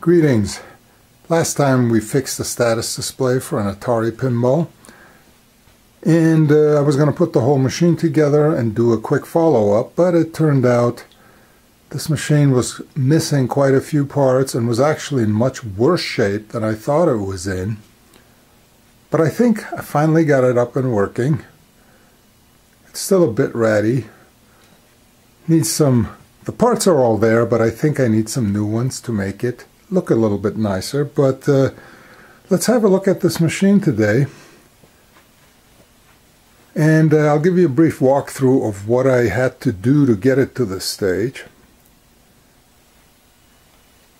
Greetings. Last time we fixed the status display for an Atari pinball and uh, I was going to put the whole machine together and do a quick follow-up but it turned out this machine was missing quite a few parts and was actually in much worse shape than I thought it was in. But I think I finally got it up and working. It's still a bit ratty. Needs some, the parts are all there, but I think I need some new ones to make it look a little bit nicer. But uh, let's have a look at this machine today. And uh, I'll give you a brief walkthrough of what I had to do to get it to this stage.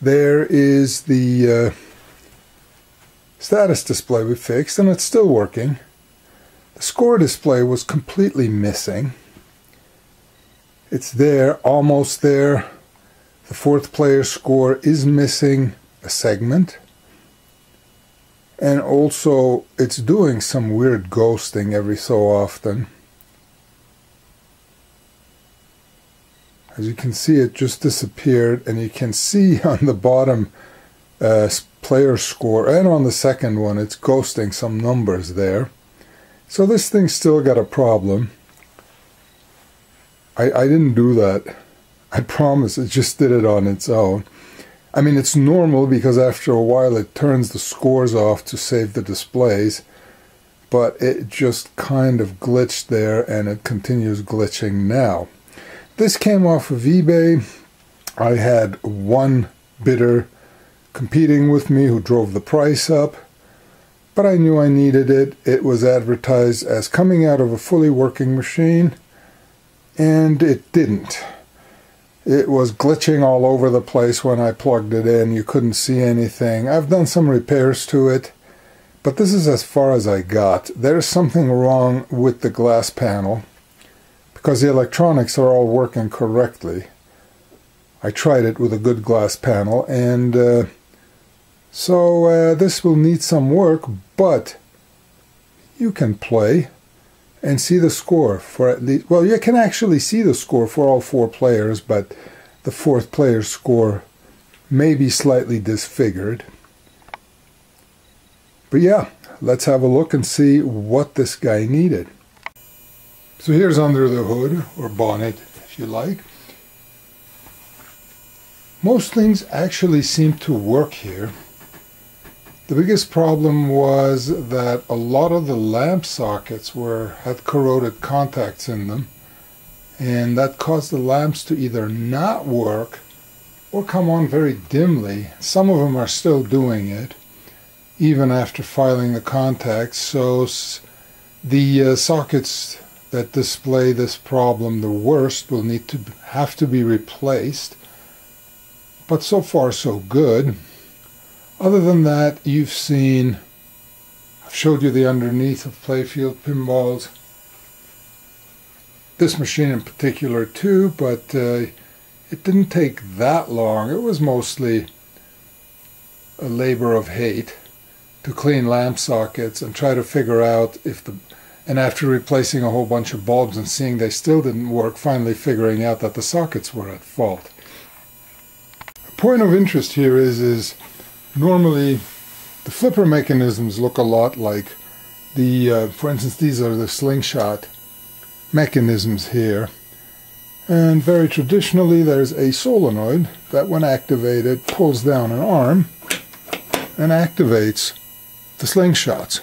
There is the uh, status display we fixed, and it's still working. The score display was completely missing. It's there, almost there. The fourth player score is missing a segment. And also, it's doing some weird ghosting every so often. As you can see, it just disappeared, and you can see on the bottom uh, player score, and on the second one, it's ghosting some numbers there. So this thing still got a problem. I, I didn't do that. I promise, it just did it on its own. I mean, it's normal because after a while it turns the scores off to save the displays, but it just kind of glitched there and it continues glitching now. This came off of eBay. I had one bidder competing with me who drove the price up, but I knew I needed it. It was advertised as coming out of a fully working machine, and it didn't. It was glitching all over the place when I plugged it in. You couldn't see anything. I've done some repairs to it, but this is as far as I got. There's something wrong with the glass panel because the electronics are all working correctly. I tried it with a good glass panel and uh, so uh, this will need some work but you can play and see the score for at least well you can actually see the score for all four players but the fourth player's score may be slightly disfigured but yeah let's have a look and see what this guy needed so here's under the hood, or bonnet if you like. Most things actually seem to work here. The biggest problem was that a lot of the lamp sockets were had corroded contacts in them and that caused the lamps to either not work or come on very dimly. Some of them are still doing it even after filing the contacts so the uh, sockets that display this problem the worst will need to have to be replaced. But so far so good. Other than that, you've seen, I've showed you the underneath of playfield pinballs. This machine in particular too, but uh, it didn't take that long. It was mostly a labor of hate to clean lamp sockets and try to figure out if the and after replacing a whole bunch of bulbs and seeing they still didn't work, finally figuring out that the sockets were at fault. A point of interest here is, is normally the flipper mechanisms look a lot like the, uh, for instance, these are the slingshot mechanisms here. And very traditionally, there's a solenoid that, when activated, pulls down an arm and activates the slingshots.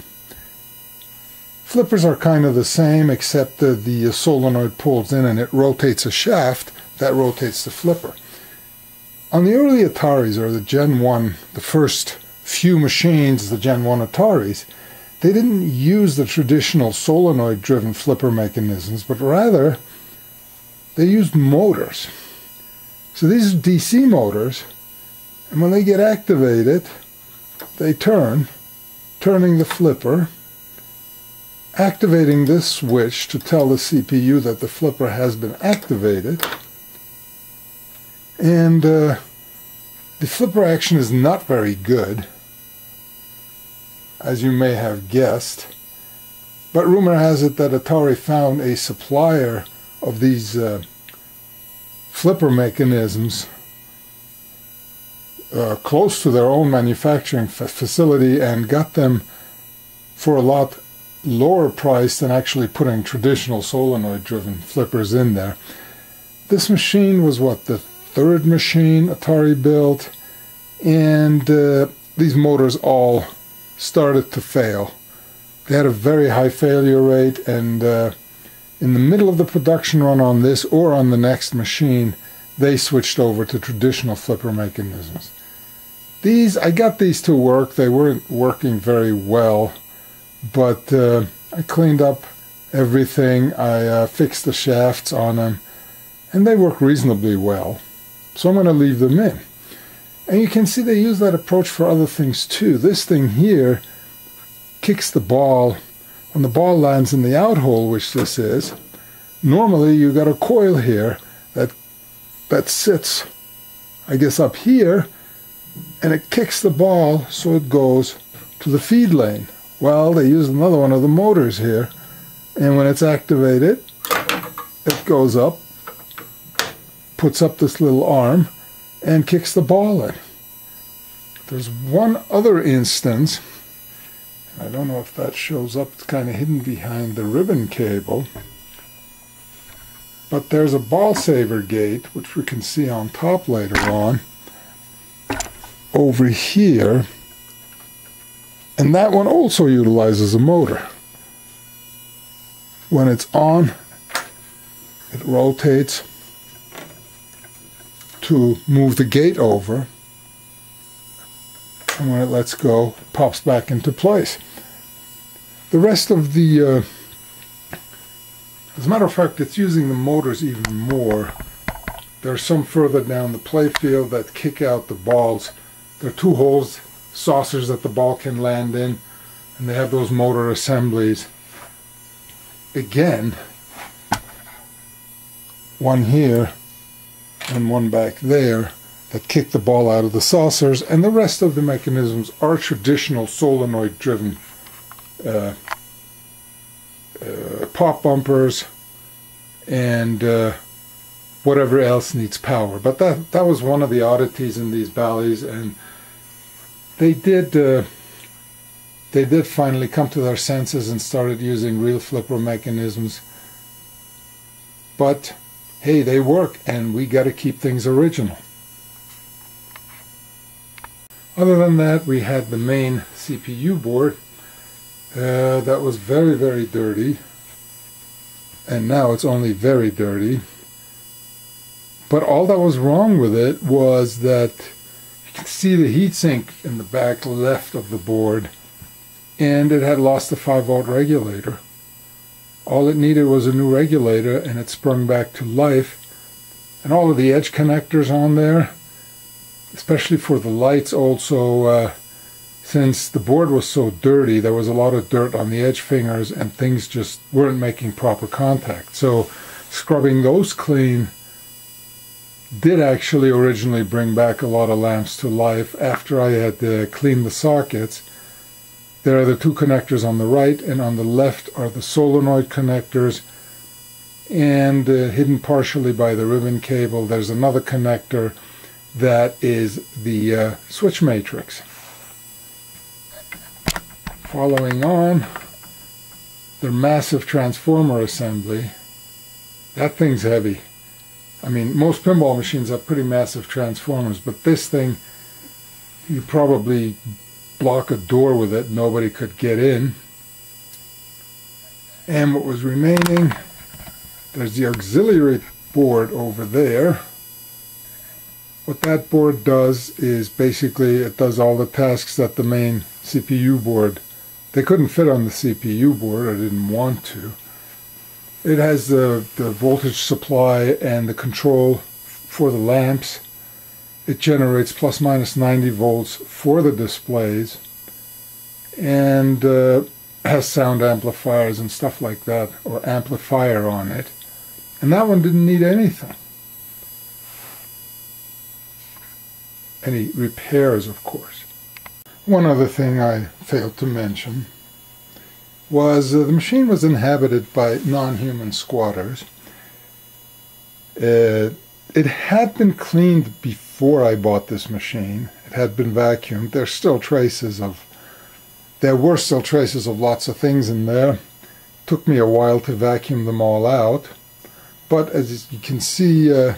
Flippers are kind of the same except that the solenoid pulls in and it rotates a shaft that rotates the flipper. On the early Ataris, or the Gen 1, the first few machines, the Gen 1 Ataris, they didn't use the traditional solenoid driven flipper mechanisms, but rather they used motors. So these are DC motors, and when they get activated, they turn, turning the flipper activating this switch to tell the CPU that the flipper has been activated. And uh, the flipper action is not very good, as you may have guessed. But rumor has it that Atari found a supplier of these uh, flipper mechanisms uh, close to their own manufacturing facility and got them for a lot lower price than actually putting traditional solenoid driven flippers in there. This machine was what the third machine Atari built and uh, these motors all started to fail. They had a very high failure rate and uh, in the middle of the production run on this or on the next machine they switched over to traditional flipper mechanisms. These, I got these to work. They weren't working very well, but uh, I cleaned up everything. I uh, fixed the shafts on them, and they work reasonably well. So I'm going to leave them in. And you can see they use that approach for other things too. This thing here kicks the ball. When the ball lands in the out hole, which this is, normally you got a coil here that that sits, I guess, up here, and it kicks the ball so it goes to the feed lane. Well, they use another one of the motors here, and when it's activated, it goes up, puts up this little arm, and kicks the ball in. There's one other instance, I don't know if that shows up, it's kind of hidden behind the ribbon cable. But there's a ball saver gate, which we can see on top later on, over here. And that one also utilizes a motor. When it's on, it rotates to move the gate over. And when it lets go, it pops back into place. The rest of the uh, as a matter of fact, it's using the motors even more. There are some further down the playfield that kick out the balls. There are two holes, saucers that the ball can land in, and they have those motor assemblies. Again, one here and one back there that kick the ball out of the saucers, and the rest of the mechanisms are traditional solenoid driven uh, uh, pop bumpers, and uh, whatever else needs power. But that that was one of the oddities in these Bally's, and they did uh, they did finally come to their senses and started using real flipper mechanisms. But hey, they work, and we got to keep things original. Other than that, we had the main CPU board uh, that was very, very dirty. And now it's only very dirty. But all that was wrong with it was that you can see the heatsink in the back left of the board. And it had lost the 5 volt regulator. All it needed was a new regulator and it sprung back to life. And all of the edge connectors on there, especially for the lights also, uh, since the board was so dirty, there was a lot of dirt on the edge fingers and things just weren't making proper contact. So scrubbing those clean did actually originally bring back a lot of lamps to life after I had uh, cleaned the sockets. There are the two connectors on the right and on the left are the solenoid connectors and uh, hidden partially by the ribbon cable there's another connector that is the uh, switch matrix. Following on, the massive transformer assembly. That thing's heavy. I mean, most pinball machines have pretty massive transformers, but this thing, you probably block a door with it, nobody could get in. And what was remaining, there's the auxiliary board over there. What that board does is basically it does all the tasks that the main CPU board they couldn't fit on the CPU board. I didn't want to. It has the, the voltage supply and the control for the lamps. It generates plus minus 90 volts for the displays and uh, has sound amplifiers and stuff like that, or amplifier on it. And that one didn't need anything. Any repairs, of course. One other thing I failed to mention was uh, the machine was inhabited by non-human squatters. Uh, it had been cleaned before I bought this machine. It had been vacuumed. There's still traces of, there were still traces of lots of things in there. Took me a while to vacuum them all out. But as you can see, uh,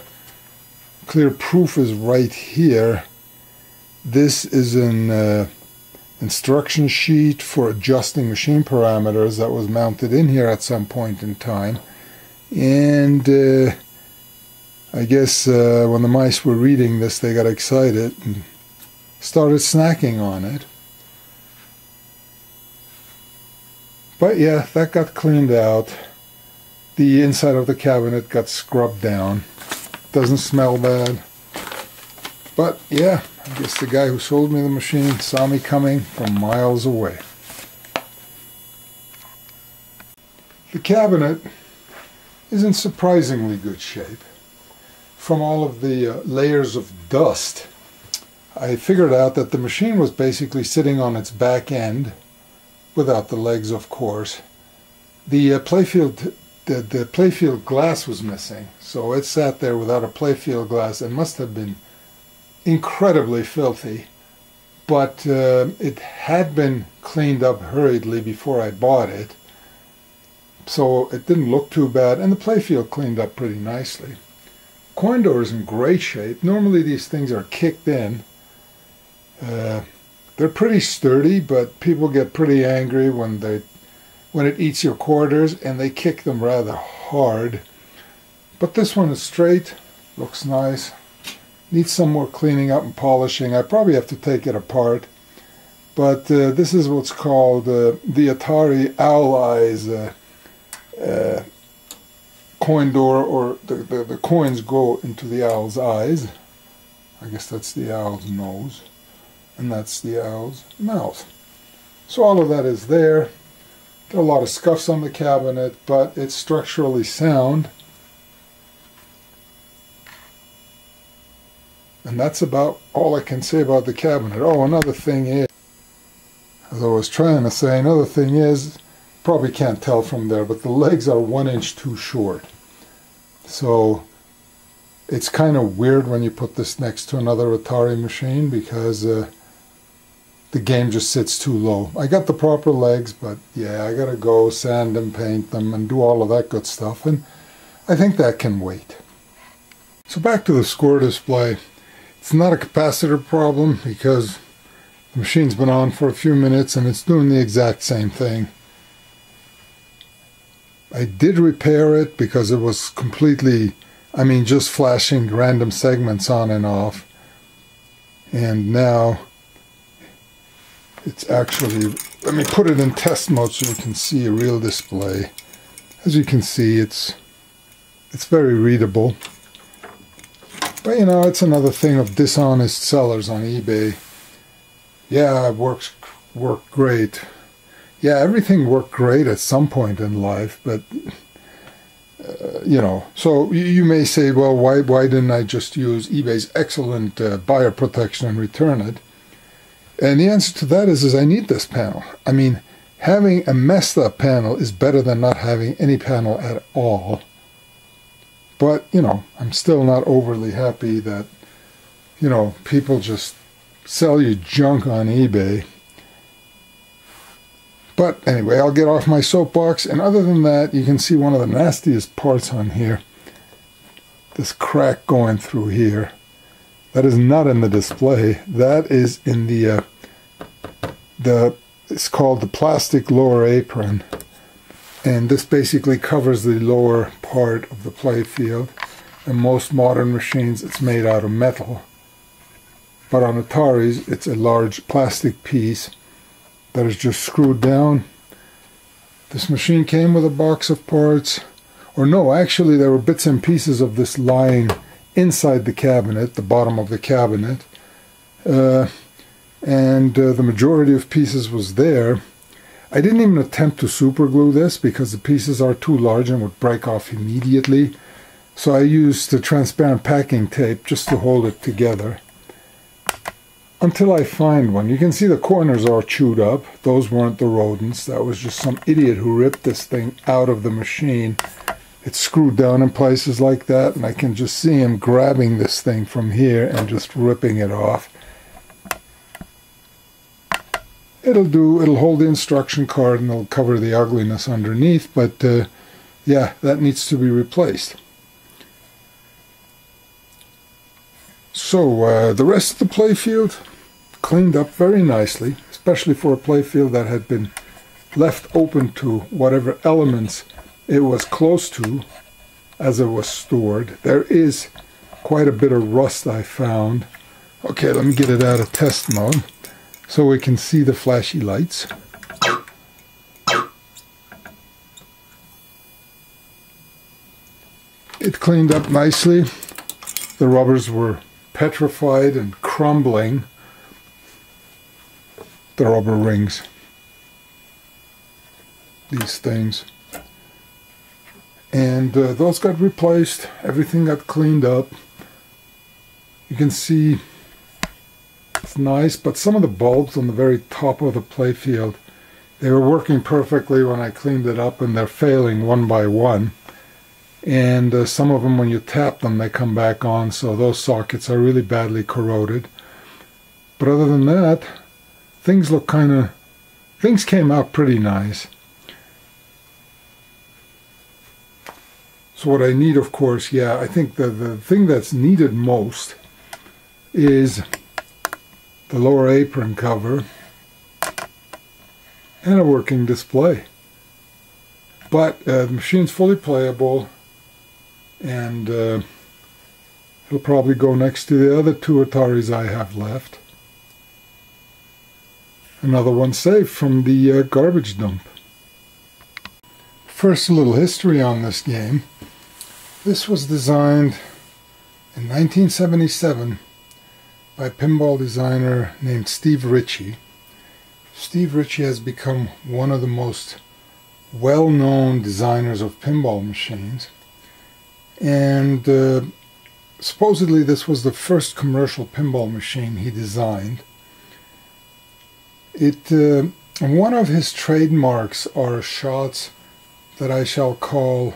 clear proof is right here. This is an uh, instruction sheet for adjusting machine parameters that was mounted in here at some point in time. And uh, I guess uh, when the mice were reading this, they got excited and started snacking on it. But yeah, that got cleaned out. The inside of the cabinet got scrubbed down. Doesn't smell bad. But yeah, I guess the guy who sold me the machine saw me coming from miles away. The cabinet is in surprisingly good shape. From all of the uh, layers of dust, I figured out that the machine was basically sitting on its back end, without the legs of course. The uh, playfield the, the playfield glass was missing, so it sat there without a playfield glass and must have been incredibly filthy. But uh, it had been cleaned up hurriedly before I bought it, so it didn't look too bad, and the playfield cleaned up pretty nicely. Coin door is in great shape. Normally these things are kicked in. Uh, they're pretty sturdy, but people get pretty angry when they when it eats your quarters and they kick them rather hard. But this one is straight, looks nice. Needs some more cleaning up and polishing. I probably have to take it apart. But uh, this is what's called uh, the Atari Eyes uh, uh coin door, or the, the, the coins go into the owl's eyes. I guess that's the owl's nose. And that's the owl's mouth. So all of that is there. There are a lot of scuffs on the cabinet, but it's structurally sound. And that's about all I can say about the cabinet. Oh, another thing is, as I was trying to say, another thing is, probably can't tell from there, but the legs are one inch too short. So it's kind of weird when you put this next to another Atari machine because uh, the game just sits too low. I got the proper legs, but yeah, I gotta go sand and paint them and do all of that good stuff, and I think that can wait. So back to the score display. It's not a capacitor problem because the machine's been on for a few minutes and it's doing the exact same thing. I did repair it because it was completely, I mean, just flashing random segments on and off. And now it's actually, let me put it in test mode so you can see a real display. As you can see, it's it's very readable. But you know, it's another thing of dishonest sellers on eBay. Yeah, it works worked great. Yeah, everything worked great at some point in life, but uh, you know, so you, may say, well, why why didn't I just use eBay's excellent uh, buyer protection and return it? And the answer to that is, is I need this panel. I mean, having a messed up panel is better than not having any panel at all. But, you know, I'm still not overly happy that, you know, people just sell you junk on eBay. But anyway, I'll get off my soapbox. And other than that, you can see one of the nastiest parts on here. This crack going through here. That is not in the display. That is in the uh, the it's called the plastic lower apron, and this basically covers the lower part of the play field. In most modern machines, it's made out of metal, but on Ataris, it's a large plastic piece that is just screwed down. This machine came with a box of parts, or no, actually there were bits and pieces of this lying inside the cabinet, the bottom of the cabinet, uh, and uh, the majority of pieces was there. I didn't even attempt to superglue this because the pieces are too large and would break off immediately. So I used the transparent packing tape just to hold it together. Until I find one. You can see the corners are chewed up. Those weren't the rodents. That was just some idiot who ripped this thing out of the machine it's screwed down in places like that and I can just see him grabbing this thing from here and just ripping it off. It'll do, it'll hold the instruction card and it'll cover the ugliness underneath, but uh, yeah, that needs to be replaced. So uh, the rest of the playfield cleaned up very nicely, especially for a playfield that had been left open to whatever elements it was close to as it was stored. There is quite a bit of rust I found. Okay, let me get it out of test mode so we can see the flashy lights. It cleaned up nicely. The rubbers were petrified and crumbling. The rubber rings. These things and uh, those got replaced everything got cleaned up you can see it's nice but some of the bulbs on the very top of the playfield they were working perfectly when I cleaned it up and they're failing one by one and uh, some of them when you tap them they come back on. So those sockets are really badly corroded. But other than that things look kind of things came out pretty nice. So what I need, of course, yeah, I think the, the thing that's needed most is the lower apron cover and a working display. But uh, the machine's fully playable and uh, it'll probably go next to the other two Ataris I have left. Another one saved from the uh, garbage dump. First, a little history on this game. This was designed in 1977 by pinball designer named Steve Ritchie. Steve Ritchie has become one of the most well-known designers of pinball machines and uh, supposedly this was the first commercial pinball machine he designed. It uh, one of his trademarks are shots that I shall call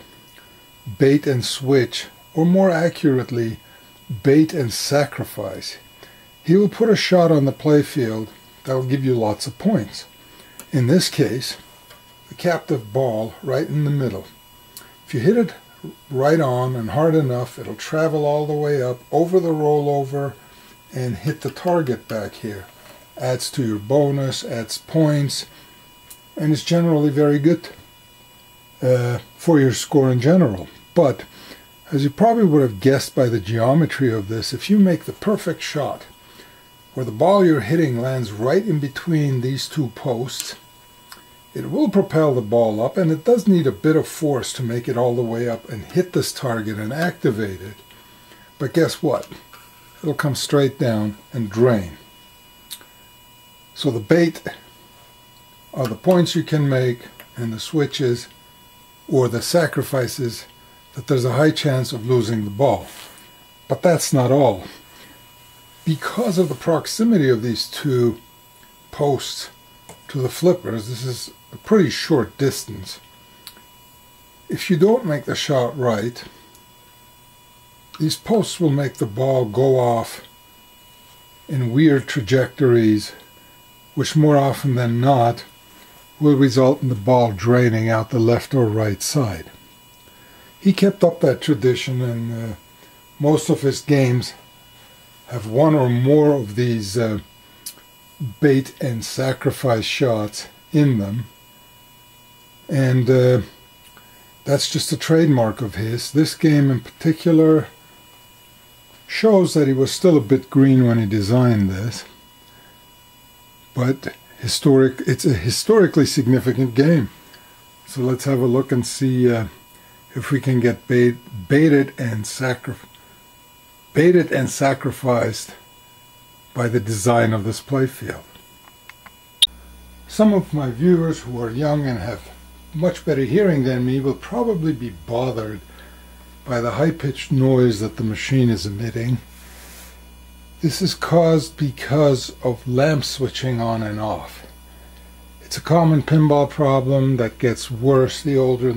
bait and switch, or more accurately, bait and sacrifice. He will put a shot on the playfield that will give you lots of points. In this case, the captive ball right in the middle. If you hit it right on and hard enough, it'll travel all the way up over the rollover and hit the target back here. Adds to your bonus, adds points, and it's generally very good uh, for your score in general. But as you probably would have guessed by the geometry of this, if you make the perfect shot where the ball you're hitting lands right in between these two posts, it will propel the ball up and it does need a bit of force to make it all the way up and hit this target and activate it. But guess what? It'll come straight down and drain. So the bait are the points you can make and the switches or the sacrifices that there's a high chance of losing the ball. But that's not all. Because of the proximity of these two posts to the flippers, this is a pretty short distance. If you don't make the shot right, these posts will make the ball go off in weird trajectories, which more often than not will result in the ball draining out the left or right side he kept up that tradition, and uh, most of his games have one or more of these uh, bait and sacrifice shots in them. And uh, that's just a trademark of his. This game in particular shows that he was still a bit green when he designed this. But historic, it's a historically significant game. So let's have a look and see uh, if we can get bait, baited and sacri- baited and sacrificed by the design of this playfield. Some of my viewers who are young and have much better hearing than me will probably be bothered by the high-pitched noise that the machine is emitting. This is caused because of lamp switching on and off. It's a common pinball problem that gets worse the older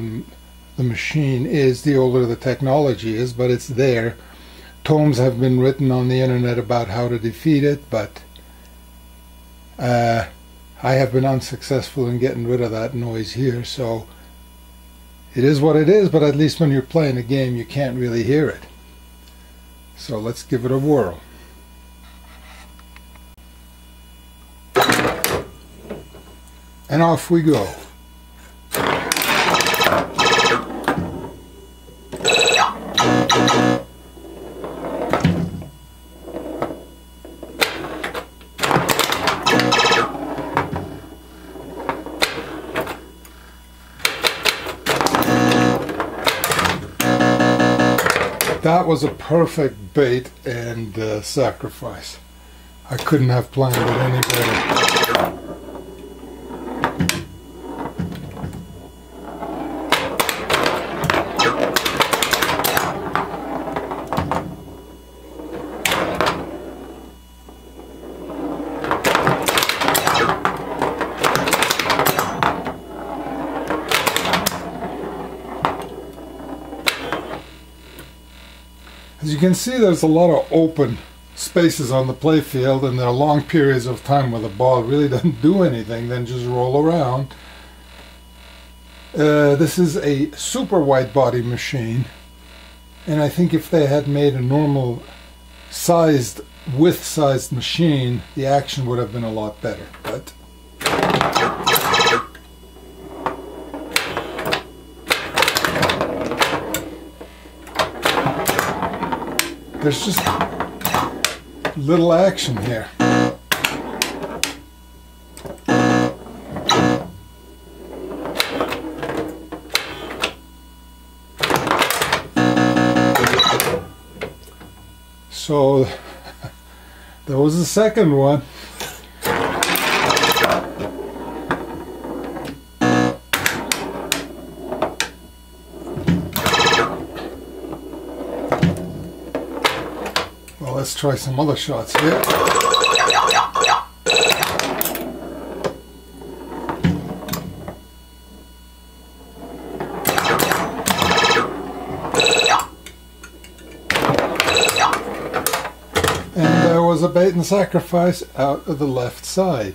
the machine is, the older the technology is, but it's there. Tomes have been written on the internet about how to defeat it, but uh, I have been unsuccessful in getting rid of that noise here, so it is what it is, but at least when you're playing a game, you can't really hear it. So let's give it a whirl. And off we go. That was a perfect bait and uh, sacrifice. I couldn't have planned it any better. Can see, there's a lot of open spaces on the playfield, and there are long periods of time where the ball really doesn't do anything, then just roll around. Uh, this is a super wide body machine, and I think if they had made a normal sized, width sized machine, the action would have been a lot better. But there's just little action here. So that was the second one. Try some other shots here. And there was a bait and sacrifice out of the left side.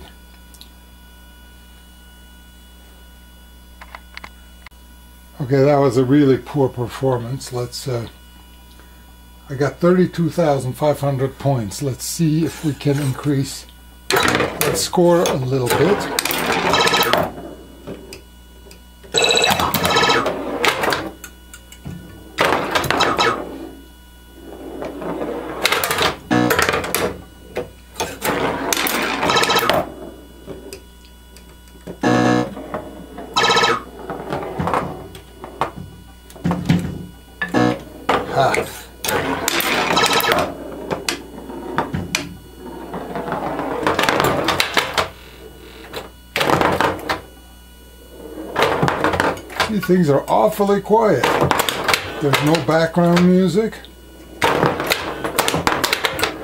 Okay, that was a really poor performance. Let's uh, I got 32,500 points. Let's see if we can increase that score a little bit. Ha. Things are awfully quiet. There's no background music.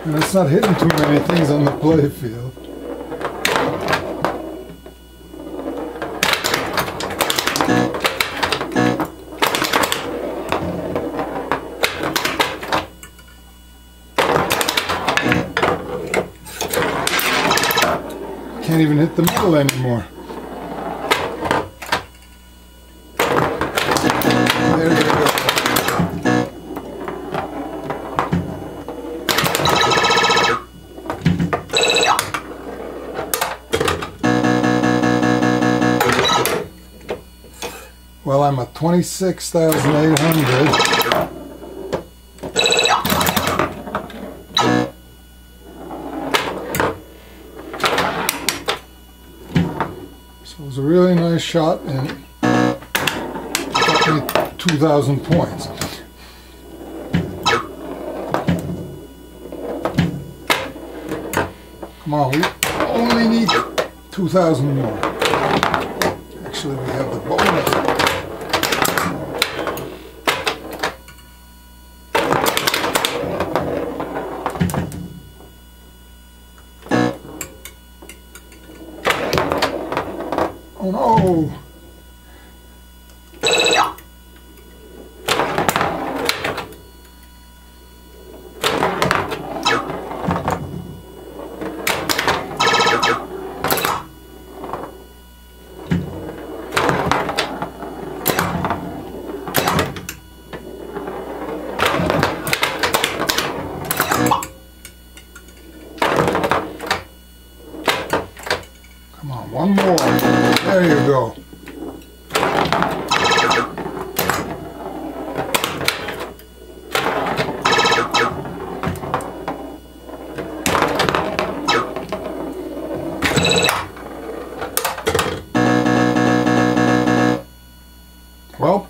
And it's not hitting too many things on the playfield. Can't even hit the middle anymore. 26,800. So it was a really nice shot and got me 2,000 points. Come on, we only need 2,000 more. Oh no!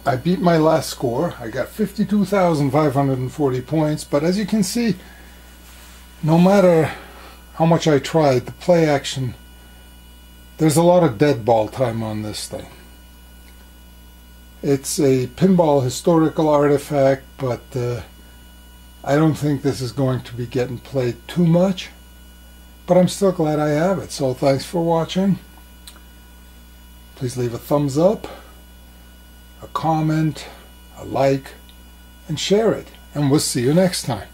I beat my last score. I got 52,540 points, but as you can see, no matter how much I tried, the play action, there's a lot of dead ball time on this thing. It's a pinball historical artifact, but uh, I don't think this is going to be getting played too much. But I'm still glad I have it. So thanks for watching. Please leave a thumbs up a comment, a like, and share it. And we'll see you next time.